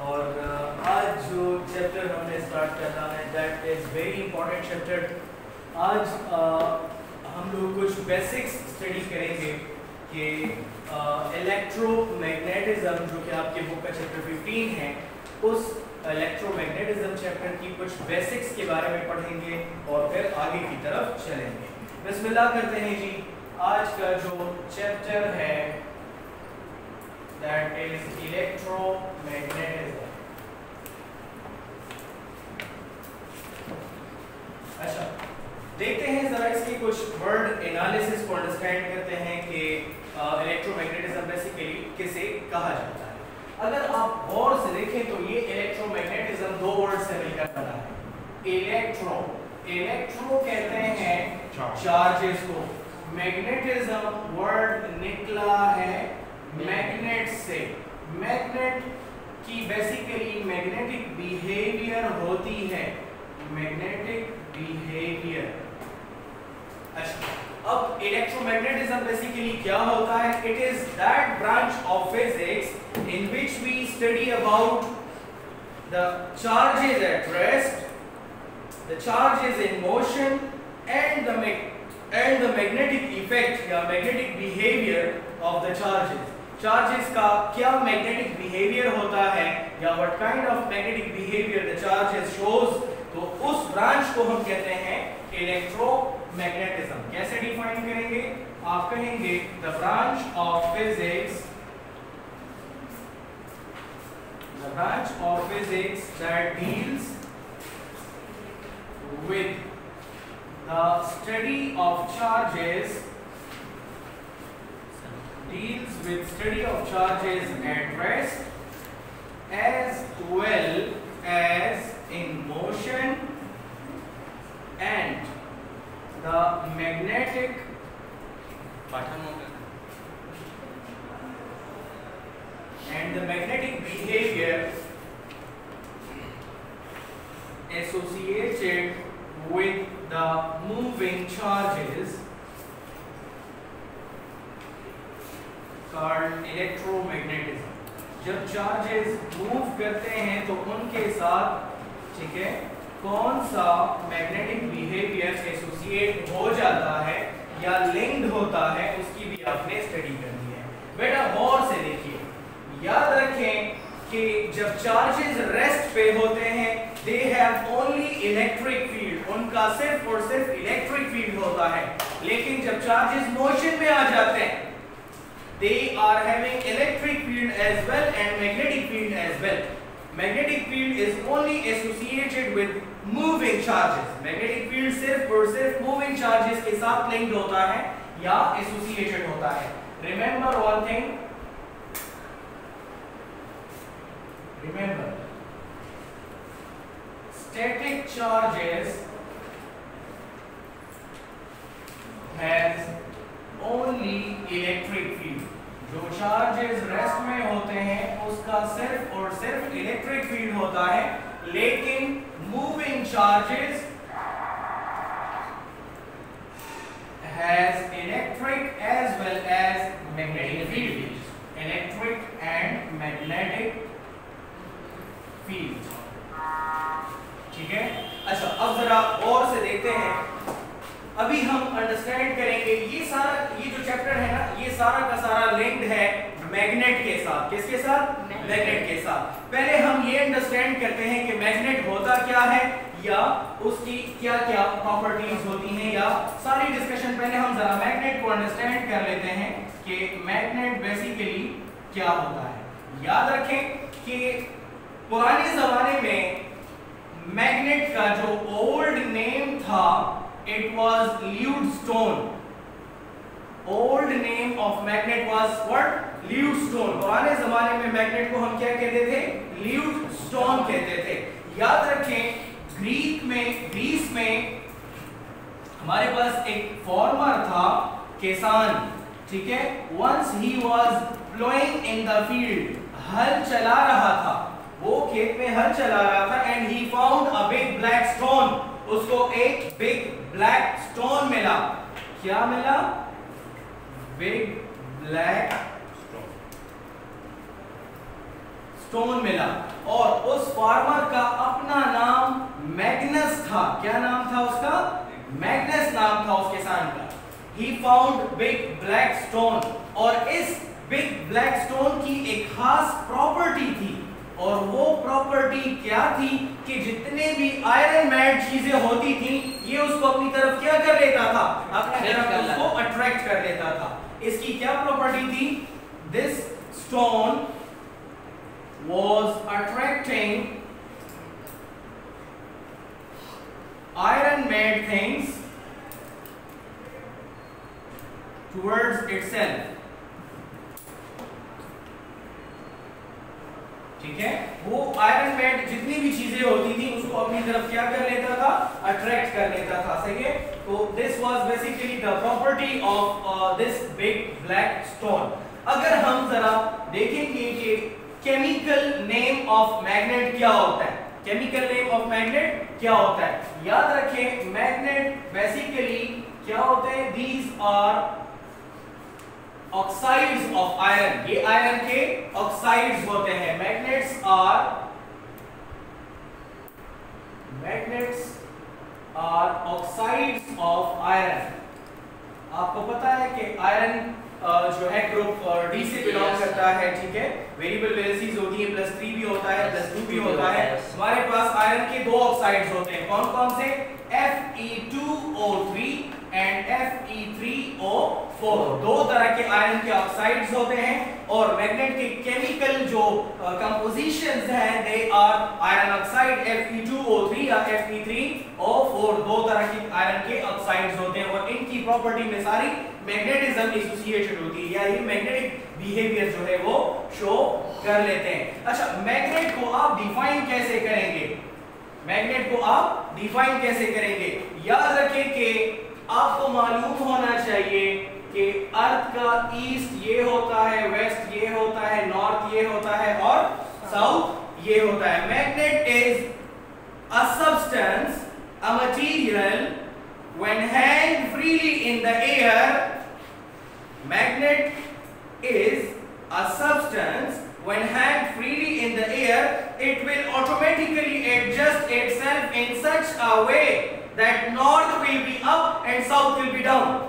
और आज जो चैप्टर हमने स्टार्ट है आज हम लोग कुछ बेसिक्स स्टडी करेंगे कि कि आपके बुक का चैप्टर 15 है, उस इलेक्ट्रोमैग्नेटिज्म चैप्टर की कुछ बेसिक्स के बारे में पढ़ेंगे और फिर आगे की तरफ़ चलेंगे। बिस्मिल्लाह करते हैं जी। आज का जो चैप्टर है दैट इज़ इलेक्ट्रोमैग्नेटिज्म अच्छा देखते हैं जरा इसकी कुछ वर्ड एनालिसिस को अंडरस्टैंड करते हैं कि इलेक्ट्रोमैग्नेटिज्म बेसिकली किसे कहा जाता है। अगर आप गौर से देखें तो ये इलेक्ट्रोमैग्नेटिज्म दो वर्ड से मिलकर बना है। इलेक्ट्रो इलेक्ट्रो कहते हैं चार्जेस को। मैग्नेटिज्म वर्ड निकला है मैग्नेट से। मैग्नेट की बेसिकली मैग्नेटिक बिहेवियर होती है। मैग्नेटिक बिहेवियर अच्छा अब इलेक्ट्रोमैग्नेटिज्म बेसिकली क्या होता है? It is that branch of physics in which we study about the charges at rest the charges in motion and the and the magnetic effect या magnetic behavior of the charges. Charges का क्या magnetic behaviour होता है? या what kind of magnetic behaviour the charges shows तो उस branch को हम कहते हैं इलेक्ट्रोमैग्नेटिज्म कैसे डिफाइन करेंगे? आप कहेंगे the branch of physics the branch of physics that deals with the study of charges deals with study of charges at rest as well as in motion and the magnetic and the magnetic behavior associated with the moving charges called electromagnetism. जब charges move करते हैं तो उनके साथ, ठीक है, कौन सा मैग्नेटिक बिहेवियर एसोसिएट हो जाता है या लिंक्ड होता है, उसकी भी आपने स्टडी करनी है। बेटा, गौर से देखिए। याद रखें कि जब चार्जेस रेस्ट पे होते हैं they have only electric field उनका सिर्फ़ और सिर्फ़ इलेक्ट्रिक फ़ील्ड होता है। लेकिन जब चार्जेस मोशन में आ जाते हैं they are having electric field as well and magnetic field as well magnetic field is only associated with moving charges magnetic field सिर्फ़ और सिर्फ़ मूविंग चार्जेस के साथ लिंक्ड होता है या एसोसिएटेड होता है। Remember one thing remember static charges has only electric field. जो चार्जेस रेस्ट में होते हैं उसका सिर्फ़ और सिर्फ़ इलेक्ट्रिक फ़ील्ड होता है लेकिन moving charges has electric as well as magnetic field electric and magnetic field ठीक है अच्छा अब जरा और से देखते हैं अभी हम अंडरस्टैंड करेंगे ये सारा ये जो चैप्टर है ना ये सारा का सारा लिंक्ड है मैग्नेट के साथ। किसके साथ? मैग्नेट के साथ। पहले हम ये अंडरस्टैंड करते हैं कि मैग्नेट होता क्या है या उसकी क्या क्या प्रॉपर्टीज़ होती हैं या सारी डिस्कशन पहले हम जरा मैग्नेट को अंडरस्टैंड कर लेते हैं कि मैग्नेट बेसिकली क्या होता है। याद रखें कि पुराने जमाने में मैग्नेट का जो ओल्ड नेम था it was Lewdstone. Old name of magnet was what? Lewdstone. पुराने जमाने में मैग्नेट को हम क्या कहते थे ल्यूडस्टोन कहते थे याद रखें ग्रीक में ग्रीस में हमारे पास एक फॉर्मर था किसान ठीक है once he was ploughing in the field हल चला रहा था वो खेत में हल चला रहा था and he found a big black stone उसको एक बिग ब्लैक स्टोन मिला। क्या मिला? बिग ब्लैक स्टोन स्टोन मिला। और उस फार्मर का अपना नाम मैग्नस था। क्या नाम था उसका? मैग्नस नाम था उस किसान का। He found big black stone और इस बिग ब्लैक स्टोन की एक खास प्रॉपर्टी थी। और वो प्रॉपर्टी क्या थी कि जितने भी आयरन मैड चीज़ें होती थी ये उसको अपनी तरफ़ क्या कर लेता था? अपनी तरफ़ उसको अट्रैक्ट कर लेता था। इसकी क्या प्रॉपर्टी थी? This stone was attracting iron made things towards itself. ठीक है? वो आयरन मैट जितनी भी चीज़ें होती थी, उसको अपनी तरफ़ क्या कर लेता था? अट्रैक्ट कर लेता था, सही है? तो this was basically the property of this big black stone अगर हम जरा देखेंगे कि केमिकल नेम ऑफ़ मैग्नेट क्या होता है? केमिकल नेम ऑफ़ मैग्नेट क्या होता है? याद रखें मैग्नेट बेसिकली क्या होते हैं? These are oxides of iron ये आयरन के ऑक्साइड्स होते हैं. Magnets are magnets are oxides of iron आपको पता है कि आयरन जो है ग्रुप डी से बिलोंग करता है ठीक है? वेरिएबल वैलेंसीज होती है प्लस थ्री भी होता है प्लस टू भी होता है. हमारे पास आयरन के दो ऑक्साइड्स होते हैं. कौन कौन से Fe2O3 एंड Fe3O4 दो तरह के आयरन के ऑक्साइड्स होते हैं और मैग्नेट के केमिकल जो कंपोजिशंस uh, हैं they are iron oxide Fe2O3 या Fe3O4 दो तरह के आयरन के ऑक्साइड्स होते हैं और इनकी प्रॉपर्टी में सारी मैग्नेटिज्म एसोसिएटेड होती है। या ये मैग्नेटिक बिहेवियर जो है वो शो कर लेते हैं। अच्छा मैग्नेट को आप डिफाइन कैसे करेंगे? मैग्नेट को आप डिफाइन कैसे करेंगे? याद रखें कि आपको मालूम होना चाहिए कि अर्थ का ईस्ट ये होता है, वेस्ट ये होता है, नॉर्थ ये होता है और साउथ ये होता है। Magnet is a a material when hang freely in the air magnet is a substance when hang freely in the air it will automatically adjust itself in such a way that north will be up and south will be down.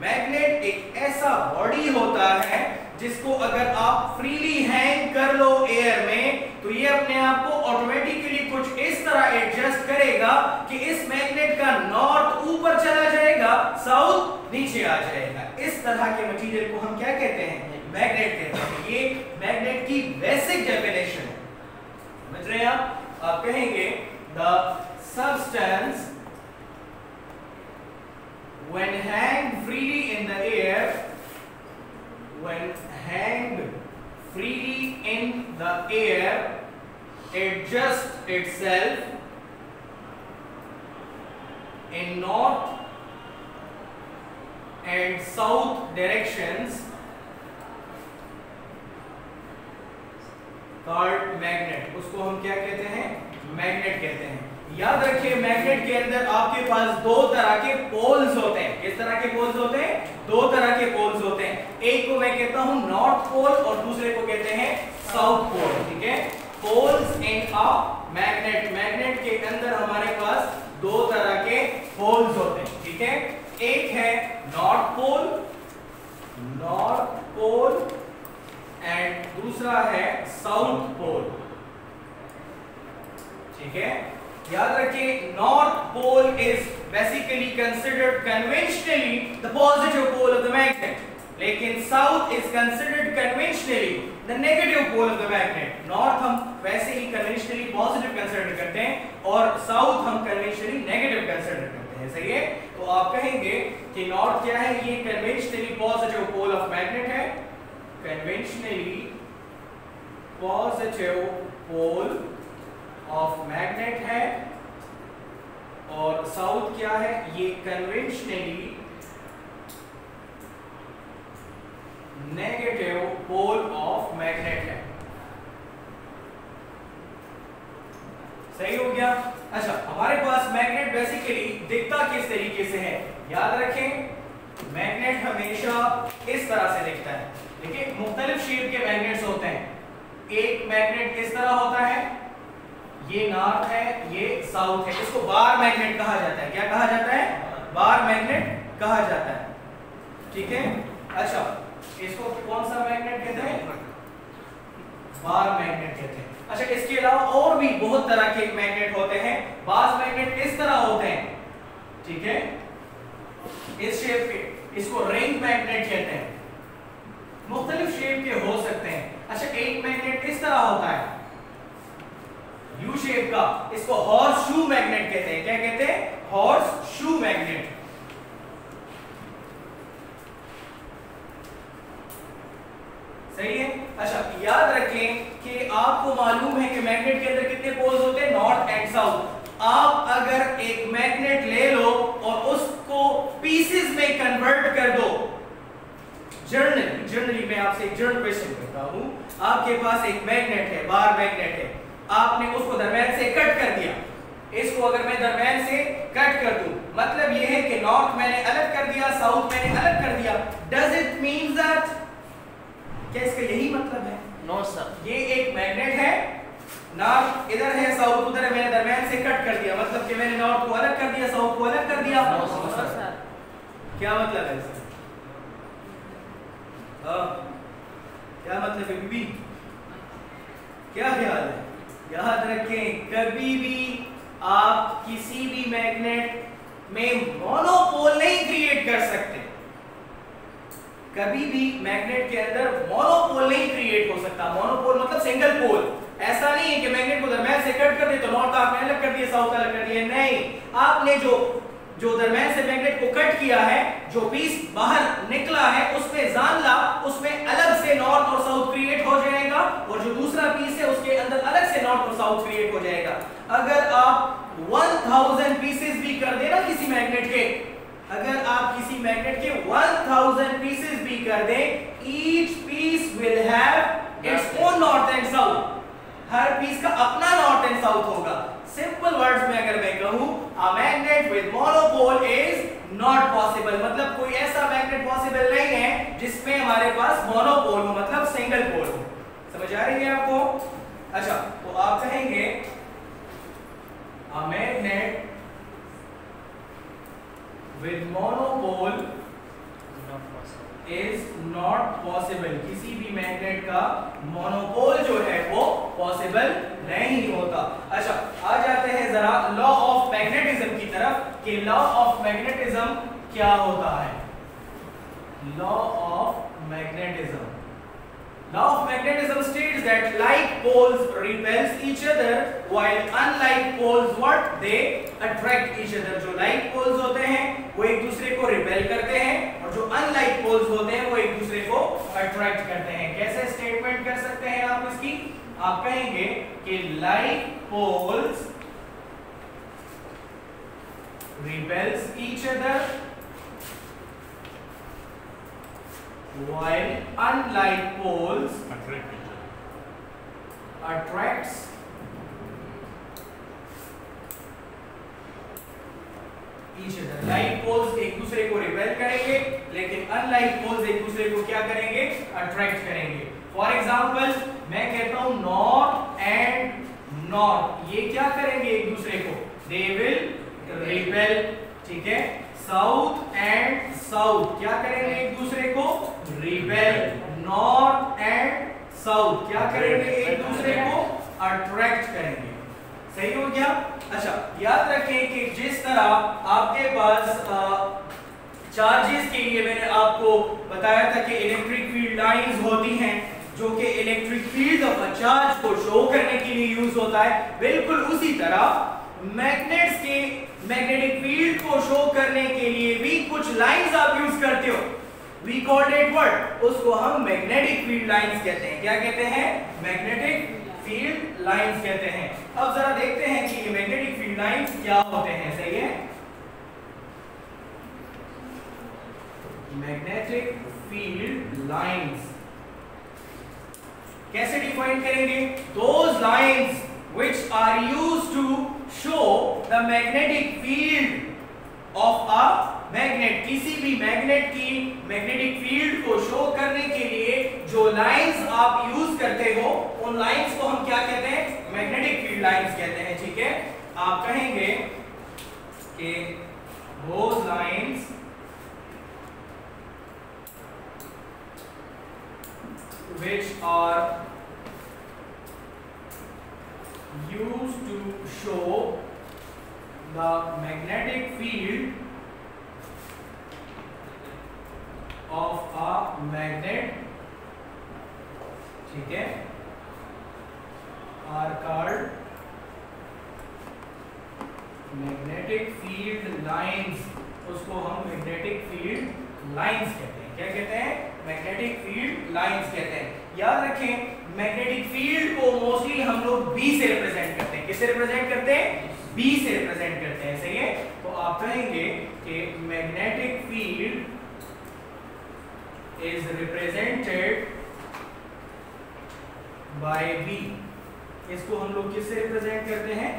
Magnet एक ऐसा body होता है जिसको अगर आप freely hang कर लो air में तो ये अपने आप को ऑटोमेटिकली कुछ इस तरह एडजस्ट करेगा कि इस मैग्नेट का नॉर्थ ऊपर चला जाएगा साउथ नीचे आ जाएगा। इस तरह के मटेरियल को हम क्या कहते हैं? मैग्नेट कहते हैं। ये मैग्नेट की बेसिक डेफिनेशन है। समझ रहे हैं आप? आप कहेंगे the substance when hanged freely in the air when hanged freely in the air adjusts itself in north and south directions called magnet उसको हम क्या कहते हैं मैग्नेट कहते हैं याद रखिए मैग्नेट के अंदर आपके पास दो तरह के पोल्स होते हैं। किस तरह के पोल्स होते हैं? दो तरह के पोल्स होते हैं। एक को मैं कहता हूँ नॉर्थ पोल और दूसरे को कहते हैं साउथ पोल, ठीक है? Poles in a magnet. Magnet के अंदर हमारे पास दो तरह के पोल्स होते हैं, ठीक है? एक है north pole north pole, and दूसरा है साउथ पोल, ठीक है? याद रखिए north pole is basically considered conventionally the positive pole of the magnet लेकिन south is considered conventionally the negative pole of the magnet north हम वैसे ही कन्वेंशनली पॉजिटिव कंसीडर करते हैं और साउथ हम कन्वेंशनली नेगेटिव कंसिडर करते हैं। सही है? तो आप कहेंगे कि नॉर्थ क्या है? ये conventionally positive pole of magnet है। Conventionally positive pole of magnet है और साउथ क्या है? ये conventionally negative pole of magnet है। सही हो गया? अच्छा हमारे पास मैग्नेट बेसिकली दिखता किस तरीके से है? याद रखें मैग्नेट हमेशा इस तरह से दिखता है। देखिए, मुख्तलिफ़ शेप के मैग्नेट्स होते हैं। एक मैग्नेट किस तरह होता है? ये नॉर्थ है, ये साउथ है। इसको बार मैग्नेट कहा जाता है। क्या कहा जाता है? बार मैग्नेट कहा जाता है। ठीक है? अच्छा इसको कौन सा मैग्नेट कहते हैं? बार मैग्नेट कहते हैं। अच्छा इसके अलावा और भी बहुत तरह के मैग्नेट होते हैं। बाज मैग्नेट इस तरह होते हैं? ठीक है? इस शेप के, इसको रिंग मैग्नेट कहते हैं। मुख्तलिफ़ शेप के हो सकते हैं। अच्छा एक मैग्नेट किस तरह होता है? यू शेप का, इसको हॉर्स शू मैग्नेट कहते हैं। क्या कहते हैं? हॉर्स शू मैग्नेट सही है? अच्छा याद रखें कि आपको मालूम है कि मैग्नेट के अंदर कितने पोल्स होते हैं? नॉर्थ एंड साउथ आप अगर एक मैग्नेट ले लो और उसको पीसेस में कन्वर्ट कर दो। जर्नली जर्नली मैं आपसे एक जर्नल क्वेश्चन करता हूँ। आपके पास एक मैग्नेट है बार मैग्नेट है। आपने उसको दरमियान से कट कर दिया। इसको अगर मैं दरमियान से कट कर दूँ मतलब ये है कि नॉर्थ मैंने अलग कर दिया साउथ मैंने अलग कर दिया। डज इट मीन दैट क्या इसका यही मतलब है? नो सर ये एक मैग्नेट है। नॉर्थ इधर है साउथ उधर है मैंने दरमियान से कट कर दिया। मतलब कि मैंने नॉर्थ को अलग कर दिया साउथ को अलग कर दिया। No, sir. क्या मतलब है इसका? हाँ, क्या मतलब है बीबी? क्या ख्याल है? याद रखें, कभी भी आप किसी भी मैग्नेट में मोनोपोल नहीं क्रिएट कर सकते। कभी भी मैग्नेट के अंदर मोनोपोल नहीं क्रिएट हो सकता। मोनोपोल मतलब सिंगल पोल ऐसा नहीं है कि मैग्नेट को दरमियान से कट कर दे तो नॉर्थ आपने अलग कर दिया साउथ अलग कर दिया। नहीं, आपने जो जो दरमियान से मैग्नेट को कट किया है, जो पीस बाहर निकला है उसमें जान ला उसमें अलग से नॉर्थ और साउथ क्रिएट हो जाएगा और जो दूसरा पीस है उसके अंदर अलग से नॉर्थ और साउथ क्रिएट हो जाएगा अगर आप 1000 पीसेस भी कर देना किसी मैग्नेट के। अगर आप किसी मैग्नेट के 1000 पीसेस भी कर दें each piece will have its own north and south her piece का अपना नॉर्थ एंड साउथ होगा। सिंपल वर्ड्स में अगर मैं कहूँ a magnet with monopole is not possible मतलब कोई ऐसा मैग्नेट पॉसिबल नहीं है जिसमें हमारे पास मोनोपोल हो मतलब सिंगल पोल हो। समझ आ रही है आपको? अच्छा तो आप कहेंगे a magnet with monopole is not possible. किसी भी मैग्नेट का मोनोपोल जो है वो पॉसिबल नहीं होता। अच्छा आ जाते हैं जरा लॉ ऑफ़ मैग्नेटिज्म की तरफ़ कि लॉ ऑफ़ मैग्नेटिज्म क्या होता है? Law of magnetism Law of magnetism states that like poles repels each other while unlike poles what they attract each other जो like poles होते हैं वो एक दूसरे को repel करते हैं और जो unlike poles होते हैं वो एक दूसरे को attract करते हैं कैसे statement कर सकते हैं आप इसकी आप कहेंगे कि like poles repels each other while unlike poles attracts each other. Like poles एक दूसरे को रिपेल करेंगे लेकिन unlike poles एक दूसरे को क्या करेंगे? अट्रैक्ट करेंगे. फॉर एग्जांपल मैं कहता हूँ नॉर्थ एंड नॉर्थ ये क्या करेंगे एक दूसरे को? दे विल रिपेल ठीक है? साउथ एंड साउथ क्या करेंगे एक दूसरे रिपेल नॉर्थ एंड साउथ। क्या करेंगे? एक दूसरे को अट्रैक्ट करेंगे। सही हो गया? अच्छा याद रखें कि जिस तरह आपके पास चार्जेस के लिए मैंने आपको बताया था कि इलेक्ट्रिक फ़ील्ड लाइंस होती हैं जो कि इलेक्ट्रिक फ़ील्ड ऑफ़ चार्ज को शो करने के लिए यूज़ होता है। बिल्कुल उसी तरह मैग्नेट्स के मैग्नेटिक फ़ील्ड को शो करने के लिए भी कुछ लाइंस आप यूज़ करते हो। वी कॉल्ड इट व्हाट उसको हम मैग्नेटिक फ़ील्ड लाइंस कहते हैं। क्या कहते हैं? मैग्नेटिक फ़ील्ड लाइंस कहते हैं। अब जरा देखते हैं कि ये मैग्नेटिक फ़ील्ड लाइंस क्या होते हैं। सही है? मैग्नेटिक फ़ील्ड लाइंस कैसे डिफाइन करेंगे? Those lines which are used to show the magnetic field of a magnet किसी भी मैग्नेट की मैग्नेटिक फ़ील्ड को शो करने के लिए जो लाइंस आप यूज़ करते हो, उन लाइंस को हम क्या कहते हैं? मैग्नेटिक फ़ील्ड लाइंस कहते हैं, ठीक है? आप कहेंगे कि those lines which are used to show the magnetic field of magnet ठीक है? Are called magnetic field lines. उसको हम मैग्नेटिक फ़ील्ड lines कहते हैं। क्या कहते हैं? मैग्नेटिक फ़ील्ड लाइंस कहते हैं। याद रखें मैग्नेटिक फ़ील्ड को मोस्टली हम लोग बी से रिप्रेजेंट करते हैं। किससे रिप्रेजेंट करते हैं? बी से रिप्रेजेंट करते हैं। सही है? तो आप कहेंगे कि magnetic field is represented by B. इसको हम लोग किससे रिप्रेजेंट करते हैं?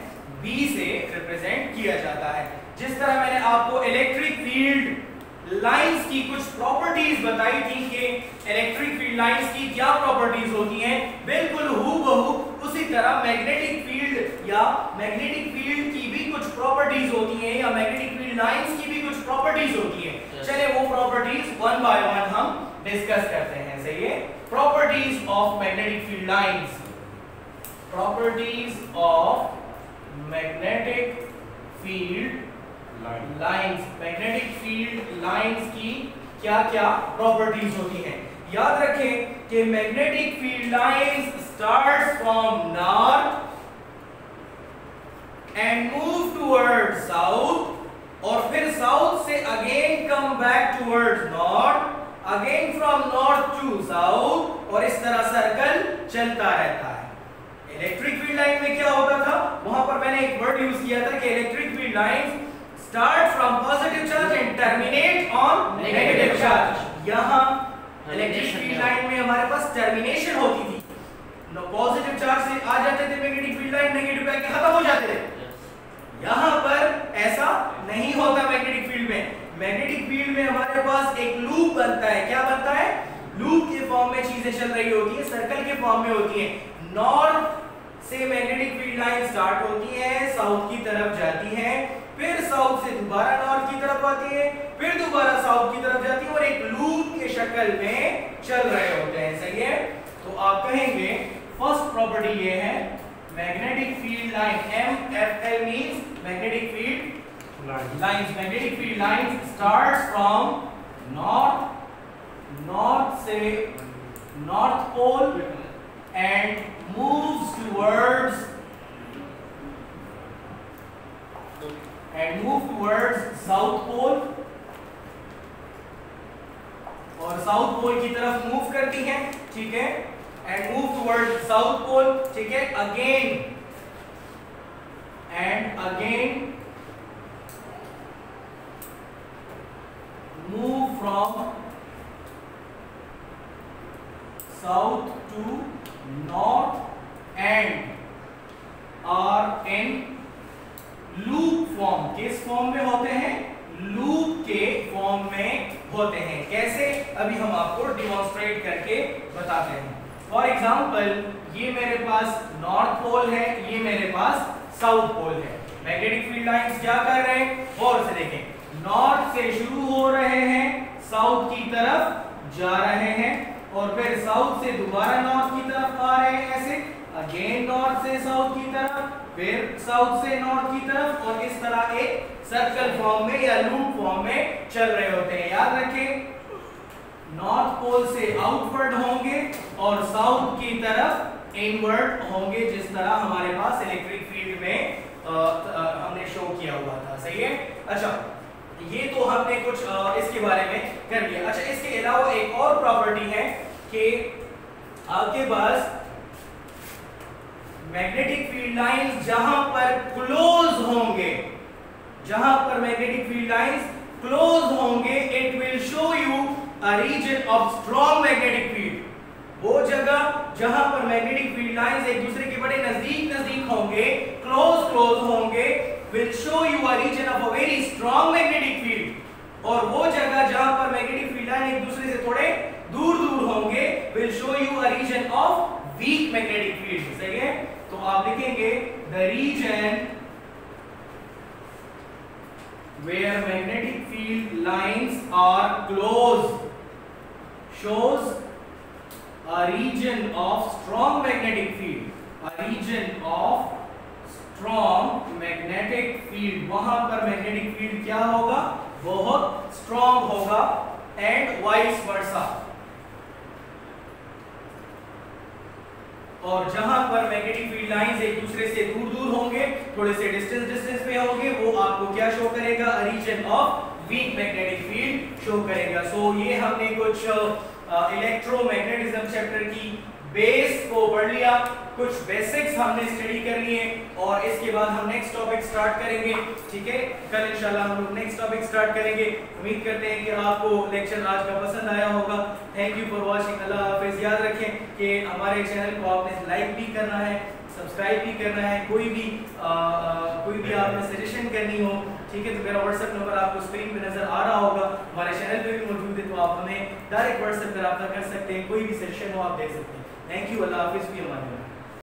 B से रिप्रेजेंट किया जाता है। जिस तरह मैंने आपको इलेक्ट्रिक फ़ील्ड लाइंस की कुछ प्रॉपर्टीज़ बताई थी कि इलेक्ट्रिक फ़ील्ड लाइंस की क्या प्रॉपर्टीज़ होती हैं बिल्कुल हूबहू उसी तरह मैग्नेटिक फ़ील्ड या मैग्नेटिक फ़ील्ड की भी कुछ प्रॉपर्टीज़ होती हैं या मैग्नेटिक फ़ील्ड लाइंस की भी कुछ प्रॉपर्टीज़ होती हैं। चलिए वो प्रॉपर्टीज़ वन बाय वन हम डिस्कस करते हैं सही है? Properties of magnetic field lines properties of magnetic field lines magnetic field lines की क्या क्या प्रॉपर्टीज़ होती हैं? याद रखें कि magnetic field lines start from north and move toward south और फिर साउथ से again come back towards north again from north to south और इस तरह सर्कल चलता रहता है। इलेक्ट्रिक फ़ील्ड लाइन में क्या होता था? वहाँ पर मैंने एक वर्ड यूज़ किया था कि electric field line start from positive charge and terminate on negative charge यहाँ इलेक्ट्रिक फ़ील्ड लाइन में हमारे पास टर्मिनेशन होती थी। पॉजिटिव चार्ज से आ जाते थे मैग्नेटिक फ़ील्ड लाइन नेगेटिव के खत्म हो जाते थे यहाँ पर ऐसा नहीं होता मैग्नेटिक फ़ील्ड में मैग्नेटिक फ़ील्ड में हमारे पास एक लूप बनता है क्या बनता है लूप के फॉर्म में चीज़ें चल रही होती है सर्कल के फॉर्म में होती है। नॉर्थ से मैग्नेटिक फ़ील्ड लाइन स्टार्ट होती है साउथ की तरफ़ जाती है फिर साउथ से दोबारा नॉर्थ की तरफ़ आती है फिर दोबारा साउथ की तरफ़ जाती है और एक लूप के शक्ल में चल रहे होते हैं। सही है? तो आप कहेंगे फ़र्स्ट प्रॉपर्टी ये है magnetic field line M F L means magnetic field lines magnetic field lines starts from north north से north pole and moves towards and move towards south pole. और साउथ पोल की तरफ़ move करती है, ठीक है? And move toward south pole ठीक है? Again and again move from south to north and are in loop form किस फॉर्म में होते हैं? लूप के फॉर्म में होते हैं। कैसे? अभी हम आपको डिमॉन्स्ट्रेट करके बताते हैं। फॉर एग्जांपल ये मेरे पास नॉर्थ पोल है, ये मेरे पास साउथ पोल है। मैग्नेटिक फ़ील्ड लाइंस क्या कर रहे हैं? और से देखें। नॉर्थ से शुरू हो रहे हैं साउथ की तरफ़ जा रहे हैं। और फिर साउथ से दोबारा नॉर्थ की तरफ़ आ रहे हैं ऐसे। अगेन नॉर्थ से साउथ की तरफ़ फिर साउथ से नॉर्थ की तरफ़ और इस तरह एक सर्कल फॉर्म में या लूप फॉर्म में चल रहे होते हैं। याद रखें नॉर्थ पोल से आउटवर्ड होंगे और साउथ की तरफ़ इनवर्ड होंगे जिस तरह हमारे पास इलेक्ट्रिक फ़ील्ड में आ, आ, हमने शो किया हुआ था। सही है? अच्छा। ये तो हमने कुछ इसके बारे में कर लिया। अच्छा इसके अलावा एक और प्रॉपर्टी है कि आपके पास मैग्नेटिक फ़ील्ड लाइंस जहाँ पर क्लोज होंगे। जहाँ पर मैग्नेटिक फ़ील्ड लाइंस क्लोज होंगे it will show you a region of strong magnetic field वो जगह जहाँ पर मैग्नेटिक फ़ील्ड लाइंस एक दूसरे के बड़े नज़दीक नज़दीक होंगे क्लोज क्लोज होंगे will show you a region of a very strong magnetic field और वो जगह जहाँ पर मैग्नेटिक फ़ील्ड लाइन एक दूसरे से थोड़े दूर दूर होंगे will show you a region of weak magnetic field सही है? तो आप लिखेंगे the region where magnetic field lines are close shows a region of strong magnetic field. A region of strong magnetic field वहाँ पर मैग्नेटिक फ़ील्ड क्या होगा? बहुत स्ट्रॉन्ग होगा एंड वाइस वर्सा और जहाँ पर मैग्नेटिक फ़ील्ड लाइंस एक दूसरे से दूर दूर होंगे थोड़े से डिस्टेंस डिस्टेंस पे होंगे वो आपको क्या शो करेगा? Region of weak magnetic field show करेगा. सो so, ये हमने कुछ इलेक्ट्रोमैग्नेटिज्म uh, चैप्टर की बेस को पढ़ लिया कुछ बेसिक्स हमने स्टडी कर लिए और इसके बाद हम नेक्स्ट टॉपिक स्टार्ट करेंगे ठीक है? कल इंशाल्लाह हम लोग नेक्स्ट टॉपिक स्टार्ट करेंगे। उम्मीद करते हैं कि आपको लेक्चर आज का पसंद आया होगा। थैंक यू फॉर वाचिंग अल्लाह हाफिज। याद रखें कि हमारे चैनल को आपने लाइक भी करना है सब्सक्राइब भी करना है। कोई भी आ, कोई भी आपने सजेशन करनी हो ठीक है? तो मेरा व्हाट्सएप नंबर आपको स्क्रीन पे नज़र आ रहा होगा। हमारे चैनल पे भी मौजूद है तो आप हमें डायरेक्ट व्हाट्सएप पर रब्ता कर सकते हैं। कोई भी सजेशन हो आप दे सकते हैं। थैंक यू अल्लाह हाफिज़ भी हमारे